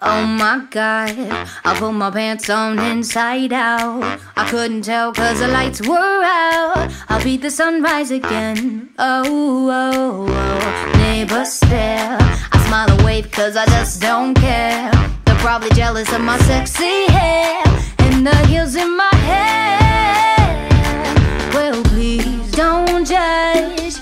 Oh my god, I put my pants on inside out. I couldn't tell cause the lights were out. I'll beat the sunrise again. Oh, oh, oh. Neighbors stare. I smile away because I just don't care. They're probably jealous of my sexy hair and the heels in my hair. Well, please don't judge.